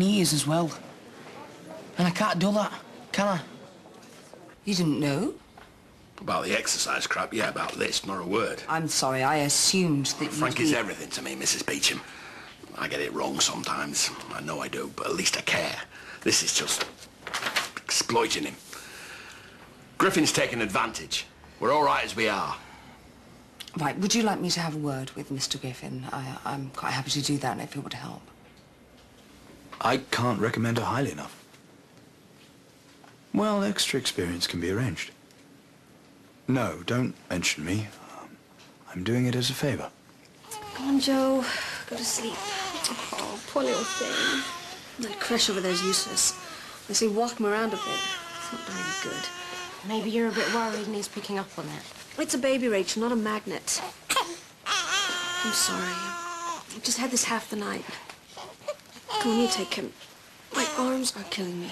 ears as well. And I can't do that, can I? You didn't know? About the exercise crap, yeah, about this, not a word. I'm sorry, I assumed that you... Frankie's everything to me, Mrs. Beauchamp. I get it wrong sometimes. I know I do, but at least I care. This is just exploiting him. Griffin's taking advantage. We're all right as we are. Right, would you like me to have a word with Mr. Griffin? I, I'm quite happy to do that if it would help. I can't recommend her highly enough. Well, extra experience can be arranged. No, don't mention me. Um, I'm doing it as a favor. Come on, Joe. Go to sleep. Oh, poor little thing. That crush over there's useless. They say walk him around a bit. It's not doing very good. Maybe you're a bit worried and he's picking up on it. It's a baby, Rachel, not a magnet. I'm sorry. I just had this half the night. On, you take him. My arms are killing me.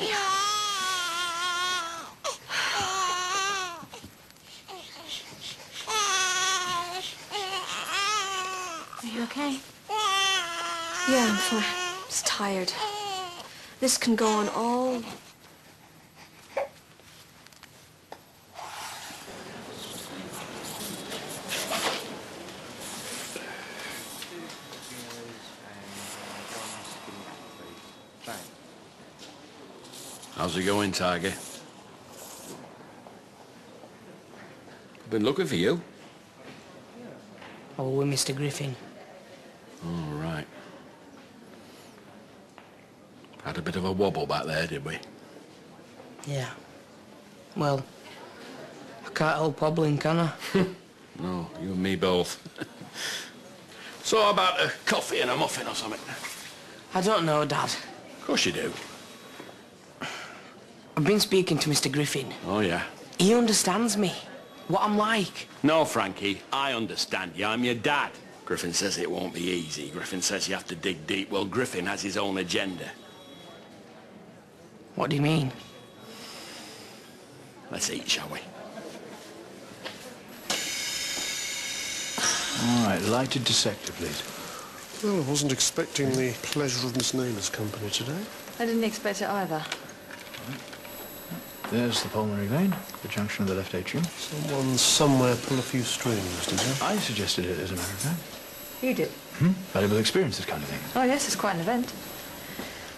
Are you okay? Yeah, I'm fine. Just tired. This can go on all... How's it going, Tiger? I've been looking for you. Oh, with Mr. Griffin. All right. Had a bit of a wobble back there, did we? Yeah. Well, I can't help wobbling, can I? No, you and me both. so about a coffee and a muffin or something? I don't know, Dad. Of course you do. I've been speaking to Mr. Griffin. Oh, yeah. He understands me. What I'm like. No, Frankie, I understand you. I'm your dad. Griffin says it won't be easy. Griffin says you have to dig deep. Well, Griffin has his own agenda. What do you mean? Let's eat, shall we? All right, lighted dissector, please. Well, I wasn't expecting the pleasure of Miss Naylor's company today. I didn't expect it either. There's the pulmonary vein, the junction of the left atrium. Someone somewhere pull a few strings, did you? I suggested it, as a matter of fact. You did? Hmm? Valuable experience, this kind of thing. Oh, yes, it's quite an event.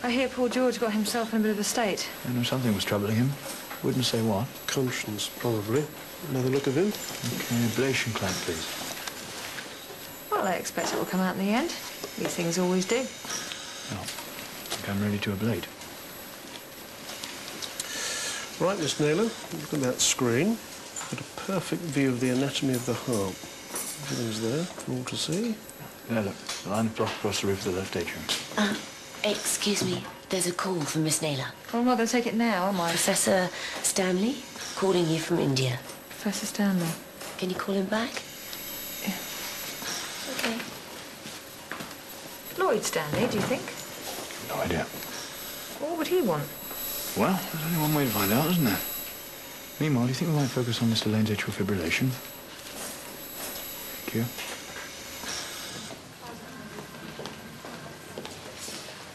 I hear poor George got himself in a bit of a state. I know something was troubling him. Wouldn't say what. Conscience, probably. Another look of him? Okay, ablation clamp, please. Well, I expect it will come out in the end. These things always do. Well, I think I'm ready to ablate. Right, Miss Naylor, look at that screen. Got a perfect view of the anatomy of the heart. Everything's there, for all to see. Yeah, look, the line of block across the roof of the left atrium. Uh, excuse me. There's a call from Miss Naylor. Well, I'm not going to take it now, am I? Professor Stanley calling you from India. Professor Stanley. Can you call him back? Okay. Lloyd Stanley, do you think? No idea. What would he want? Well, there's only one way to find out, isn't there? Meanwhile, do you think we might focus on Mr. Lane's atrial fibrillation? Thank you.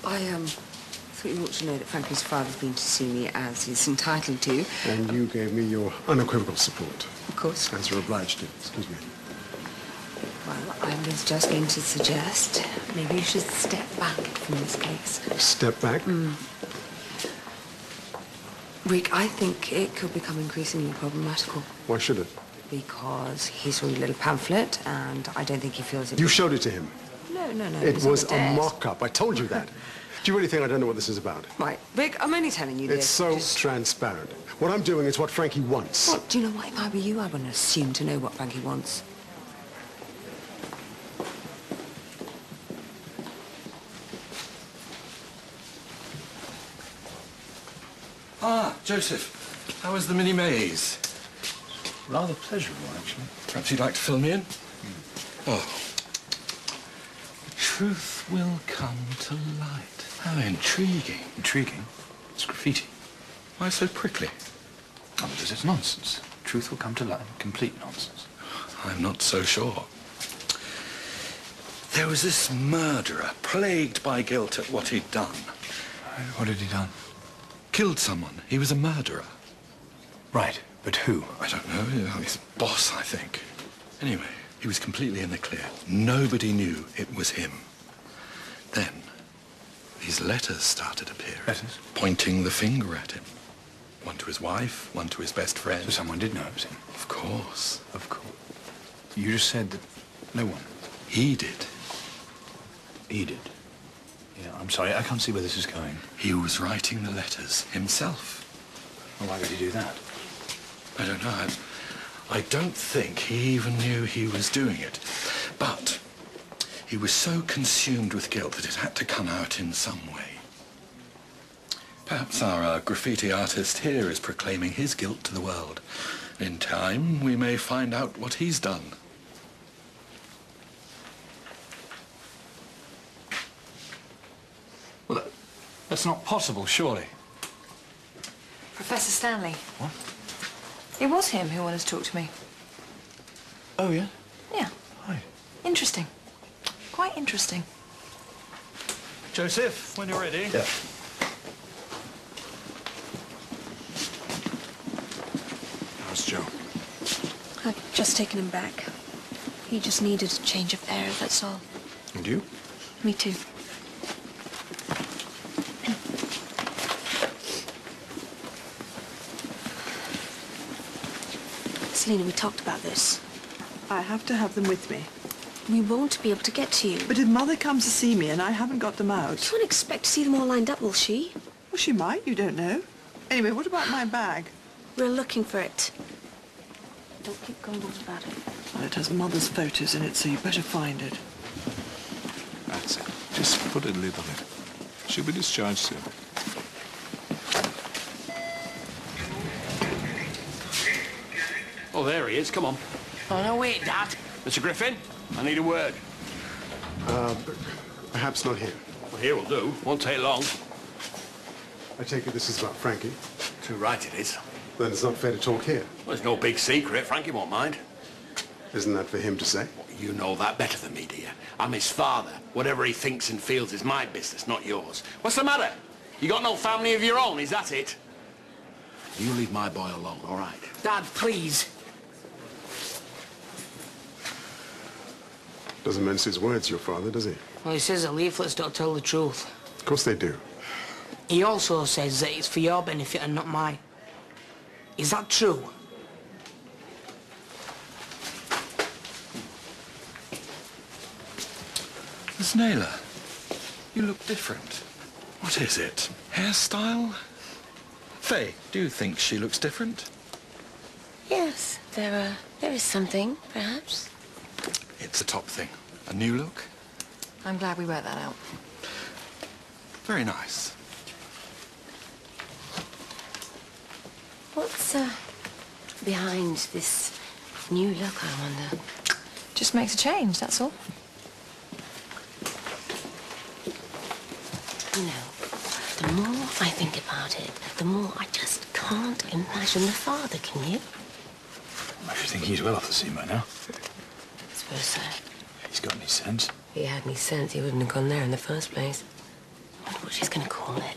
I, um, thought you ought to know that Frankie's father's been to see me as he's entitled to. And you gave me your unequivocal support. Of course. As you're obliged to. Excuse me. Well, I was just going to suggest maybe you should step back from this case. Step back. Rick, I think it could become increasingly problematical Why should it? because he saw your little pamphlet and I don't think he feels it. You showed it to him. No, no, no. It was a mock-up. I told you that. Do you really think I don't know what this is about? Right, Rick, I'm only telling you It's this. so Just- transparent. What I'm doing is what Frankie wants. What? Do you know what? If I were you, I wouldn't assume to know what Frankie wants. Joseph. How was the mini maze? Rather pleasurable, actually. Perhaps you'd like to fill me in? Hmm. Oh. the Truth will come to light. How intriguing. Intriguing. It's graffiti. Why so prickly? Oh, because it's nonsense. Truth will come to light. Complete nonsense. I'm not so sure. There was this murderer, plagued by guilt at what he'd done. What had he done? Killed someone. He was a murderer. Right, but who? I don't know. His boss, I think. Anyway, he was completely in the clear. Nobody knew it was him. Then, these letters started appearing. Letters? Pointing the finger at him. One to his wife, one to his best friend. So someone did know it was him. Of course. Of course. You just said that no one. He did. He did. Yeah, I'm sorry. I can't see where this is going. He was writing the letters himself. Well, why would he do that? I don't know. I, I don't think he even knew he was doing it. But he was so consumed with guilt that it had to come out in some way. Perhaps our uh, graffiti artist here is proclaiming his guilt to the world. In time, we may find out what he's done. That's not possible, surely. Professor Stanley. What? It was him who wanted to talk to me. Oh, yeah? Yeah. Hi. Interesting. Quite interesting. Joseph, when you're ready. Yeah. How's Joe? I've just taken him back. He just needed a change of air, that's all. And you? Me too. Selena, we talked about this. I have to have them with me. We won't be able to get to you. But if Mother comes to see me and I haven't got them out... She won't expect to see them all lined up, will she? Well, she might, you don't know. Anyway, what about my bag? We're looking for it. Don't keep grumbles about it. Well, it has Mother's photos in it, so you better find it. That's it. Just put a lid on it. She'll be discharged soon. Oh, there he is. Come on. Oh, no, wait, Dad. Mr. Griffin, I need a word. Uh, perhaps not here. Well, here will do. Won't take long. I take it this is about Frankie. Too right it is. Then it's not fair to talk here. Well, it's no big secret. Frankie won't mind. Isn't that for him to say? You know that better than me, dear. I'm his father. Whatever he thinks and feels is my business, not yours. What's the matter? You got no family of your own, is that it? You leave my boy alone, all right? Dad, please. Doesn't mince his words, your father, does he? Well, he says the leaflets don't tell the truth. Of course they do. He also says that it's for your benefit and not mine. Is that true? Miss Naylor, you look different. What is it? Hairstyle? Faye, do you think she looks different? Yes, there, uh, there is something, perhaps. It's a top thing. A new look? I'm glad we worked that out. Very nice. What's, uh, behind this new look, I wonder? Just makes a change, that's all. You know, the more I think about it, the more I just can't imagine the father, can you? I should think he's well off the scene by now. I suppose so. He's got any sense. If he had any sense, he wouldn't have gone there in the first place. I wonder what she's going to call it.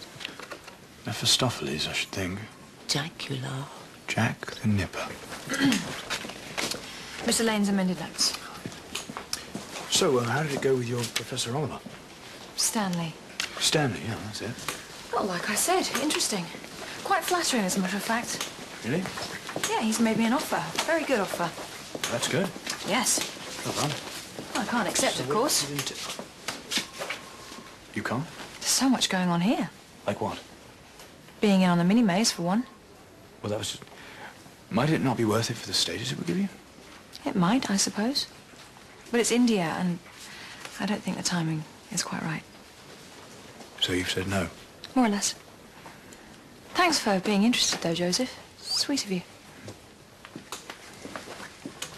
Mephistopheles, I should think. Dracula. Jack the Nipper. Mr. Lane's amended notes. So, uh, how did it go with your Professor Oliver? Stanley. Stanley, yeah, that's it. Well, like I said, interesting. Quite flattering, as a matter of fact. Really? Yeah, he's made me an offer. Very good offer. That's good. Yes. I can't accept, of course. You can't? There's so much going on here. Like what? Being in on the mini maze, for one. Well, that was just... Might it not be worth it for the status it would give you? It might, I suppose. But it's India, and I don't think the timing is quite right. So you've said no? More or less. Thanks for being interested, though, Joseph. Sweet of you.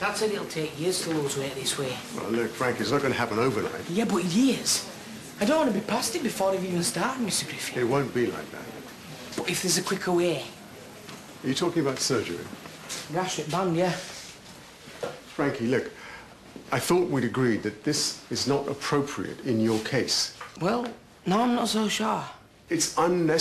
Dad said it'll take years to lose weight this way. Well, look, Frank, it's not going to happen overnight. Yeah, but years. I don't want to be past it before I've even started, Mr. Griffin. It won't be like that. But if there's a quicker way. Are you talking about surgery? Gastric band, yeah. Frankie, look, I thought we'd agreed that this is not appropriate in your case. Well, now I'm not so sure. it's unnecessary.